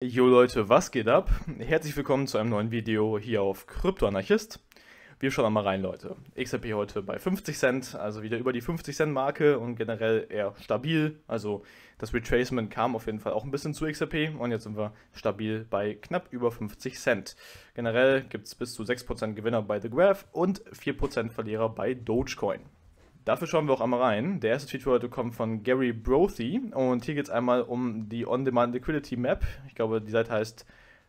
Jo Leute, was geht ab? Herzlich willkommen zu einem neuen Video hier auf Kryptoanarchist. Wir schauen mal rein, Leute. XRP heute bei 50 Cent, also wieder über die 50 Cent Marke und generell eher stabil. Also das Retracement kam auf jeden Fall auch ein bisschen zu XRP und jetzt sind wir stabil bei knapp über 50 Cent. Generell gibt es bis zu 6% Gewinner bei The Graph und 4% Verlierer bei Dogecoin. Dafür schauen wir auch einmal rein. Der erste Tweet für heute kommt von Gary Brothy und hier geht es einmal um die On-Demand Liquidity Map. Ich glaube, die Seite heißt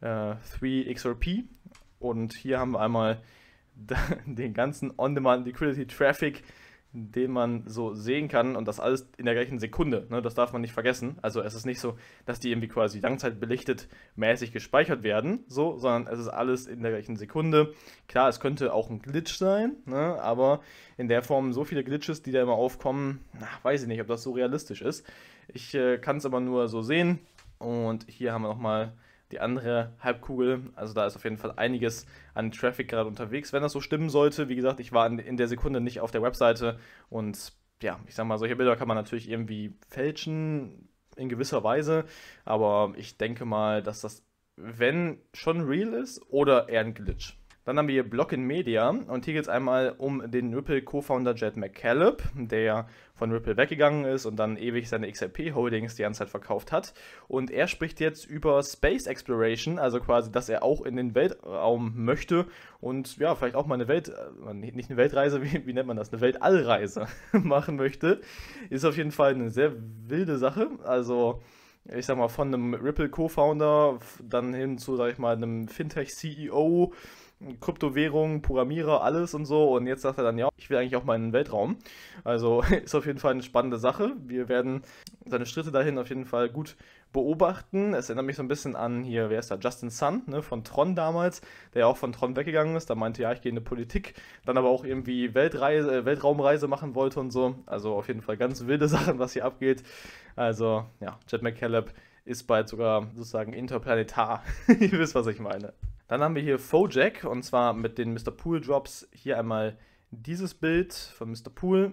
äh, 3XRP und hier haben wir einmal den ganzen On-Demand Liquidity Traffic den man so sehen kann und das alles in der gleichen Sekunde. Ne? Das darf man nicht vergessen. Also es ist nicht so, dass die irgendwie quasi langzeitbelichtet mäßig gespeichert werden, so, sondern es ist alles in der gleichen Sekunde. Klar, es könnte auch ein Glitch sein, ne? aber in der Form so viele Glitches, die da immer aufkommen, na, weiß ich nicht, ob das so realistisch ist. Ich äh, kann es aber nur so sehen und hier haben wir nochmal die andere Halbkugel. Also da ist auf jeden Fall einiges an Traffic gerade unterwegs. Wenn das so stimmen sollte, wie gesagt, ich war in der Sekunde nicht auf der Webseite und ja, ich sag mal, solche Bilder kann man natürlich irgendwie fälschen in gewisser Weise, aber ich denke mal, dass das, wenn schon real ist oder eher ein Glitch. Dann haben wir hier Block in Media und hier geht es einmal um den Ripple Co-Founder Jed McCaleb, der von Ripple weggegangen ist und dann ewig seine XRP Holdings die ganze Zeit verkauft hat. Und er spricht jetzt über Space Exploration, also quasi, dass er auch in den Weltraum möchte und ja, vielleicht auch mal eine Welt, äh, nicht eine Weltreise, wie, wie nennt man das, eine Weltallreise machen möchte. Ist auf jeden Fall eine sehr wilde Sache. Also ich sag mal, von einem Ripple Co-Founder dann hin zu, sag ich mal, einem Fintech-CEO Kryptowährungen, Programmierer, alles und so. Und jetzt sagt er dann, ja, ich will eigentlich auch mal in den Weltraum. Also ist auf jeden Fall eine spannende Sache. Wir werden seine Schritte dahin auf jeden Fall gut beobachten. Es erinnert mich so ein bisschen an hier, wer ist da? Justin Sun, ne, von Tron damals, der ja auch von Tron weggegangen ist. Da meinte, ja, ich gehe in die Politik, dann aber auch irgendwie Weltreise, äh, Weltraumreise machen wollte und so. Also auf jeden Fall ganz wilde Sachen, was hier abgeht. Also, ja, Jet McCaleb ist bald sogar sozusagen interplanetar. Ihr wisst, was ich meine. Dann haben wir hier Fojack und zwar mit den Mr. Pool Drops. Hier einmal dieses Bild von Mr. Pool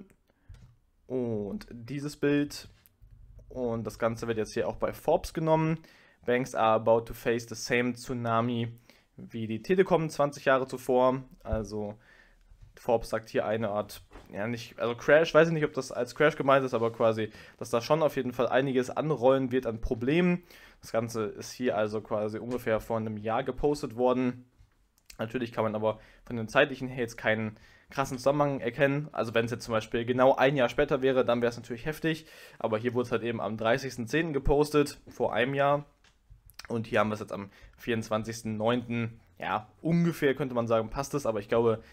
und dieses Bild. Und das Ganze wird jetzt hier auch bei Forbes genommen. Banks are about to face the same tsunami wie die Telekom 20 Jahre zuvor. Also Forbes sagt hier eine Art, ja nicht, also Crash, weiß ich nicht, ob das als Crash gemeint ist, aber quasi, dass da schon auf jeden Fall einiges anrollen wird an Problemen. Das Ganze ist hier also quasi ungefähr vor einem Jahr gepostet worden. Natürlich kann man aber von den zeitlichen her jetzt keinen krassen Zusammenhang erkennen. Also wenn es jetzt zum Beispiel genau ein Jahr später wäre, dann wäre es natürlich heftig. Aber hier wurde es halt eben am 30.10. gepostet, vor einem Jahr. Und hier haben wir es jetzt am 24.09. Ja, ungefähr könnte man sagen, passt es. Aber ich glaube,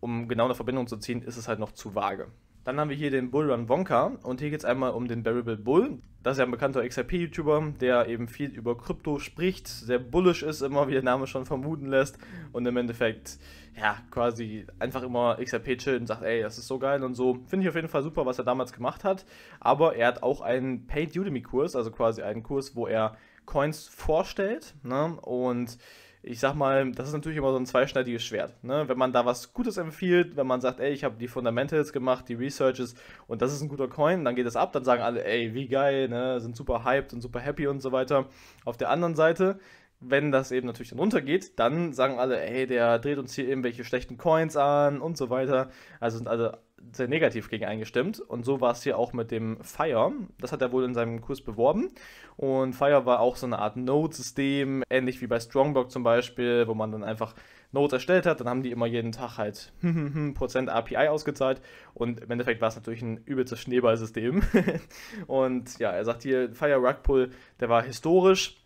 um genau eine Verbindung zu ziehen, ist es halt noch zu vage. Dann haben wir hier den Bullrun Wonka und hier geht es einmal um den Bearable Bull. Das ist ja ein bekannter XRP-YouTuber, der eben viel über Krypto spricht, sehr bullish ist, immer wie der Name schon vermuten lässt und im Endeffekt, ja, quasi einfach immer XRP chillt und sagt, ey, das ist so geil und so. Finde ich auf jeden Fall super, was er damals gemacht hat. Aber er hat auch einen Paid Udemy-Kurs, also quasi einen Kurs, wo er Coins vorstellt ne? und ich sag mal, das ist natürlich immer so ein zweischneidiges Schwert. Ne? Wenn man da was Gutes empfiehlt, wenn man sagt, ey, ich habe die Fundamentals gemacht, die Researches und das ist ein guter Coin, dann geht es ab, dann sagen alle, ey, wie geil, ne? sind super hyped und super happy und so weiter. Auf der anderen Seite, wenn das eben natürlich dann runtergeht, dann sagen alle, ey, der dreht uns hier irgendwelche schlechten Coins an und so weiter. Also sind alle sehr negativ gegen eingestimmt. Und so war es hier auch mit dem Fire. Das hat er wohl in seinem Kurs beworben. Und Fire war auch so eine Art Node-System, ähnlich wie bei Strongblock zum Beispiel, wo man dann einfach Nodes erstellt hat. Dann haben die immer jeden Tag halt Prozent API ausgezahlt. Und im Endeffekt war es natürlich ein übelstes Schneeballsystem. und ja, er sagt hier, Fire Rugpull, der war historisch.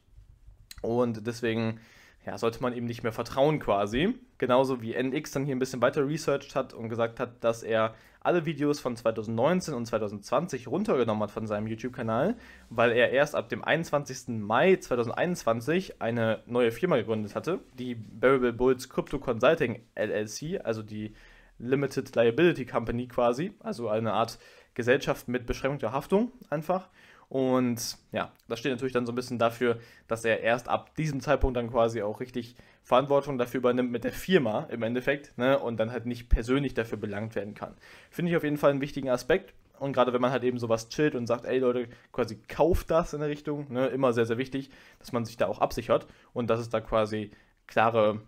Und deswegen ja, sollte man ihm nicht mehr vertrauen quasi. Genauso wie NX dann hier ein bisschen weiter researched hat und gesagt hat, dass er alle Videos von 2019 und 2020 runtergenommen hat von seinem YouTube-Kanal, weil er erst ab dem 21. Mai 2021 eine neue Firma gegründet hatte, die Bearable Bulls Crypto Consulting LLC, also die Limited Liability Company quasi, also eine Art Gesellschaft mit beschränkter Haftung einfach. Und ja, das steht natürlich dann so ein bisschen dafür, dass er erst ab diesem Zeitpunkt dann quasi auch richtig Verantwortung dafür übernimmt mit der Firma im Endeffekt ne, und dann halt nicht persönlich dafür belangt werden kann. Finde ich auf jeden Fall einen wichtigen Aspekt. Und gerade wenn man halt eben sowas chillt und sagt, ey Leute, quasi kauft das in der Richtung, ne, immer sehr, sehr wichtig, dass man sich da auch absichert und dass es da quasi klare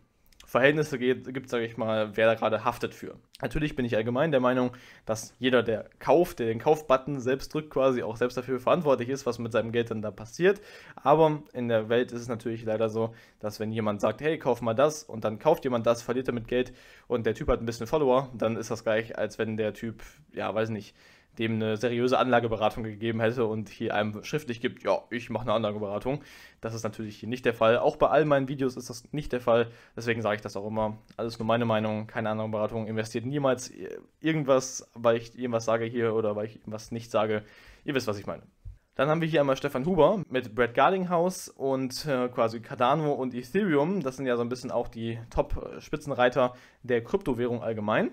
Verhältnisse gibt, sage ich mal, wer da gerade haftet für. Natürlich bin ich allgemein der Meinung, dass jeder, der kauft, der den Kaufbutton selbst drückt, quasi auch selbst dafür verantwortlich ist, was mit seinem Geld dann da passiert. Aber in der Welt ist es natürlich leider so, dass wenn jemand sagt, hey, kauf mal das und dann kauft jemand das, verliert damit Geld und der Typ hat ein bisschen Follower, dann ist das gleich, als wenn der Typ, ja, weiß nicht, dem eine seriöse Anlageberatung gegeben hätte und hier einem schriftlich gibt, ja, ich mache eine Anlageberatung. Das ist natürlich hier nicht der Fall. Auch bei all meinen Videos ist das nicht der Fall. Deswegen sage ich das auch immer. Alles nur meine Meinung, keine Anlageberatung. Investiert niemals irgendwas, weil ich irgendwas sage hier oder weil ich irgendwas nicht sage. Ihr wisst, was ich meine. Dann haben wir hier einmal Stefan Huber mit Brad Garlinghouse und äh, quasi Cardano und Ethereum. Das sind ja so ein bisschen auch die Top-Spitzenreiter der Kryptowährung allgemein.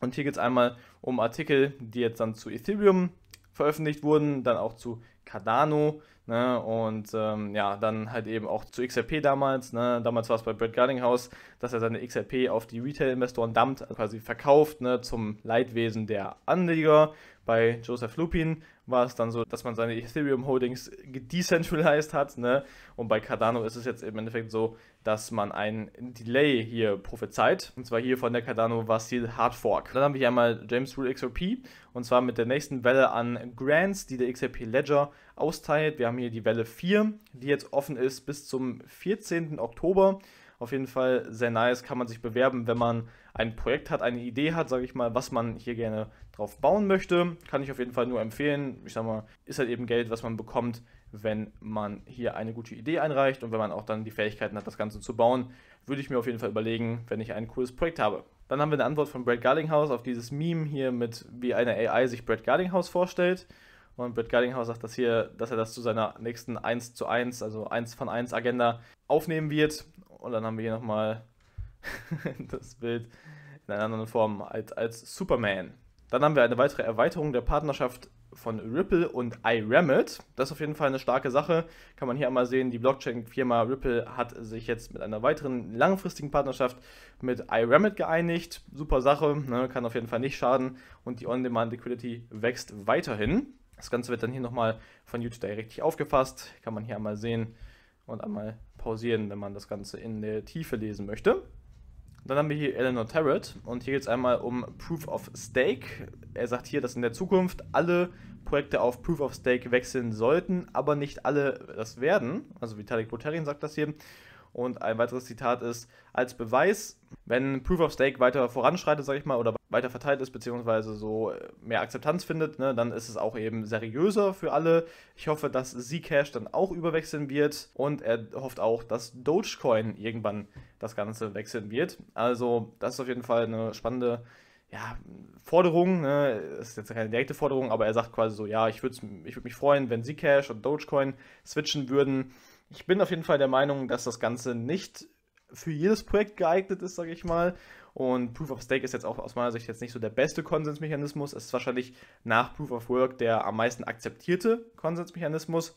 Und hier geht es einmal um Artikel, die jetzt dann zu Ethereum veröffentlicht wurden, dann auch zu Cardano ne, und ähm, ja, dann halt eben auch zu XRP damals. Ne, damals war es bei Brad Garlinghouse, dass er seine XRP auf die Retail-Investoren dumpt, also quasi verkauft ne, zum Leidwesen der Anleger. Bei Joseph Lupin war es dann so, dass man seine Ethereum Holdings decentralized hat. Ne? Und bei Cardano ist es jetzt im Endeffekt so, dass man ein Delay hier prophezeit. Und zwar hier von der Cardano Vasil Hard Fork. Dann haben wir hier einmal James Rule XRP. Und zwar mit der nächsten Welle an Grants, die der XRP Ledger austeilt. Wir haben hier die Welle 4, die jetzt offen ist bis zum 14. Oktober. Auf jeden Fall sehr nice, kann man sich bewerben, wenn man ein Projekt hat, eine Idee hat, sage ich mal, was man hier gerne drauf bauen möchte. Kann ich auf jeden Fall nur empfehlen. Ich sag mal, ist halt eben Geld, was man bekommt, wenn man hier eine gute Idee einreicht und wenn man auch dann die Fähigkeiten hat, das Ganze zu bauen, würde ich mir auf jeden Fall überlegen, wenn ich ein cooles Projekt habe. Dann haben wir eine Antwort von Brad Garlinghouse auf dieses Meme hier mit, wie eine AI sich Brad Garlinghouse vorstellt. Und Brett Gardinghaus sagt das hier, dass er das zu seiner nächsten 1 zu 1, also 1 von 1 Agenda aufnehmen wird. Und dann haben wir hier nochmal das Bild in einer anderen Form als, als Superman. Dann haben wir eine weitere Erweiterung der Partnerschaft von Ripple und iRemit. Das ist auf jeden Fall eine starke Sache. Kann man hier einmal sehen, die Blockchain-Firma Ripple hat sich jetzt mit einer weiteren langfristigen Partnerschaft mit iRemit geeinigt. Super Sache, ne? kann auf jeden Fall nicht schaden. Und die On-Demand-Liquidity wächst weiterhin. Das Ganze wird dann hier nochmal von YouTube richtig aufgefasst. Kann man hier einmal sehen und einmal pausieren, wenn man das Ganze in der Tiefe lesen möchte. Dann haben wir hier Eleanor Tarrant und hier geht es einmal um Proof of Stake. Er sagt hier, dass in der Zukunft alle Projekte auf Proof of Stake wechseln sollten, aber nicht alle das werden. Also Vitalik Buterin sagt das hier. Und ein weiteres Zitat ist, als Beweis, wenn Proof of Stake weiter voranschreitet, sage ich mal, oder weiter verteilt ist, beziehungsweise so mehr Akzeptanz findet, ne, dann ist es auch eben seriöser für alle. Ich hoffe, dass Zcash dann auch überwechseln wird und er hofft auch, dass Dogecoin irgendwann das Ganze wechseln wird. Also, das ist auf jeden Fall eine spannende ja, Forderung, ne, ist jetzt keine direkte Forderung, aber er sagt quasi so, ja, ich würde ich würd mich freuen, wenn Zcash und Dogecoin switchen würden. Ich bin auf jeden Fall der Meinung, dass das Ganze nicht für jedes Projekt geeignet ist, sage ich mal. Und Proof of Stake ist jetzt auch aus meiner Sicht jetzt nicht so der beste Konsensmechanismus. Es ist wahrscheinlich nach Proof of Work der am meisten akzeptierte Konsensmechanismus.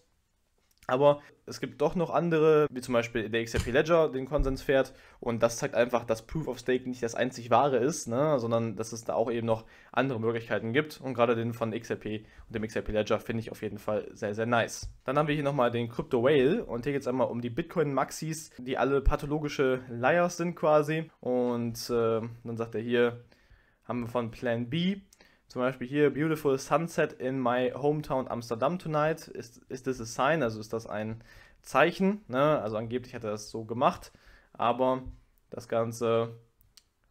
Aber es gibt doch noch andere, wie zum Beispiel der XRP Ledger den Konsens fährt. Und das zeigt einfach, dass Proof of Stake nicht das einzig wahre ist, ne? sondern dass es da auch eben noch andere Möglichkeiten gibt. Und gerade den von XRP und dem XRP Ledger finde ich auf jeden Fall sehr, sehr nice. Dann haben wir hier nochmal den Crypto Whale. Und hier geht es einmal um die Bitcoin Maxis, die alle pathologische Liars sind quasi. Und äh, dann sagt er hier, haben wir von Plan B zum Beispiel hier Beautiful Sunset in my hometown Amsterdam tonight. Ist, das a sign? Also ist das ein Zeichen? Ne? Also angeblich hat er das so gemacht. Aber das Ganze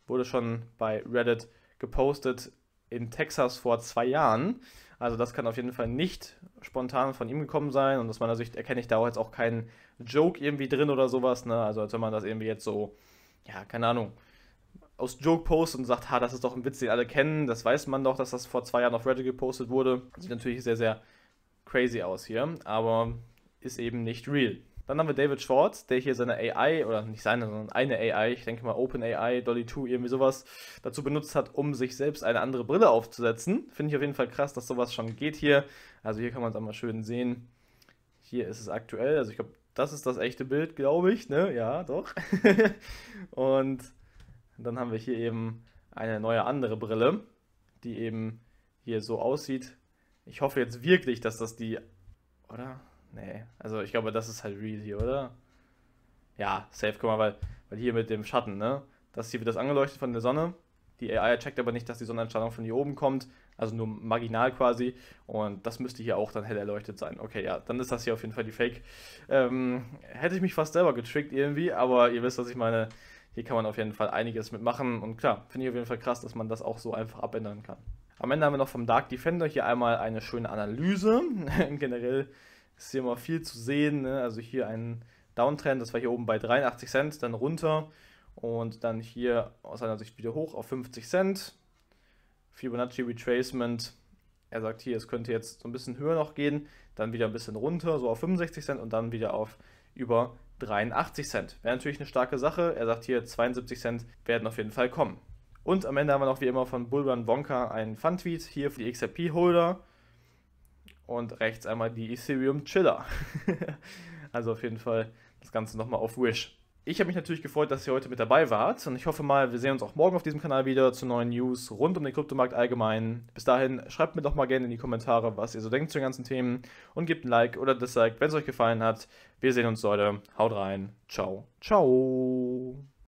wurde schon bei Reddit gepostet in Texas vor zwei Jahren. Also das kann auf jeden Fall nicht spontan von ihm gekommen sein. Und aus meiner Sicht erkenne ich da auch jetzt auch keinen Joke irgendwie drin oder sowas. Ne? Also als wenn man das irgendwie jetzt so, ja, keine Ahnung, aus Joke postet und sagt, ha, das ist doch ein Witz, den alle kennen. Das weiß man doch, dass das vor zwei Jahren auf Reddit gepostet wurde. Sieht natürlich sehr, sehr crazy aus hier, aber ist eben nicht real. Dann haben wir David Schwartz, der hier seine AI, oder nicht seine, sondern eine AI, ich denke mal OpenAI, Dolly 2, irgendwie sowas, dazu benutzt hat, um sich selbst eine andere Brille aufzusetzen. Finde ich auf jeden Fall krass, dass sowas schon geht hier. Also hier kann man es einmal schön sehen. Hier ist es aktuell, also ich glaube, das ist das echte Bild, glaube ich, ne? Ja, doch. und dann haben wir hier eben eine neue andere Brille, die eben hier so aussieht. Ich hoffe jetzt wirklich, dass das die. Oder? Nee. Also ich glaube, das ist halt real hier, oder? Ja, safe, guck mal, weil, weil hier mit dem Schatten, ne? Das hier wird das angeleuchtet von der Sonne. Die AI checkt aber nicht, dass die Sonneneinstrahlung von hier oben kommt, also nur marginal quasi. Und das müsste hier auch dann hell erleuchtet sein. Okay, ja, dann ist das hier auf jeden Fall die Fake. Ähm, hätte ich mich fast selber getrickt irgendwie, aber ihr wisst, was ich meine. Hier kann man auf jeden Fall einiges mitmachen. Und klar, finde ich auf jeden Fall krass, dass man das auch so einfach abändern kann. Am Ende haben wir noch vom Dark Defender hier einmal eine schöne Analyse. Generell ist hier immer viel zu sehen. Ne? Also hier ein Downtrend, das war hier oben bei 83 Cent, dann runter und dann hier aus seiner Sicht wieder hoch auf 50 Cent. Fibonacci Retracement. Er sagt hier, es könnte jetzt so ein bisschen höher noch gehen, dann wieder ein bisschen runter, so auf 65 Cent und dann wieder auf über 83 Cent. Wäre natürlich eine starke Sache. Er sagt hier, 72 Cent werden auf jeden Fall kommen. Und am Ende haben wir noch wie immer von Bulban Wonka einen Fun-Tweet hier für die XRP-Holder. Und rechts einmal die Ethereum Chiller. also auf jeden Fall das Ganze nochmal auf Wish. Ich habe mich natürlich gefreut, dass ihr heute mit dabei wart und ich hoffe mal, wir sehen uns auch morgen auf diesem Kanal wieder zu neuen News rund um den Kryptomarkt allgemein. Bis dahin, schreibt mir doch mal gerne in die Kommentare, was ihr so denkt zu den ganzen Themen und gebt ein Like oder Dislike, wenn es euch gefallen hat. Wir sehen uns, Leute. Haut rein. Ciao. Ciao.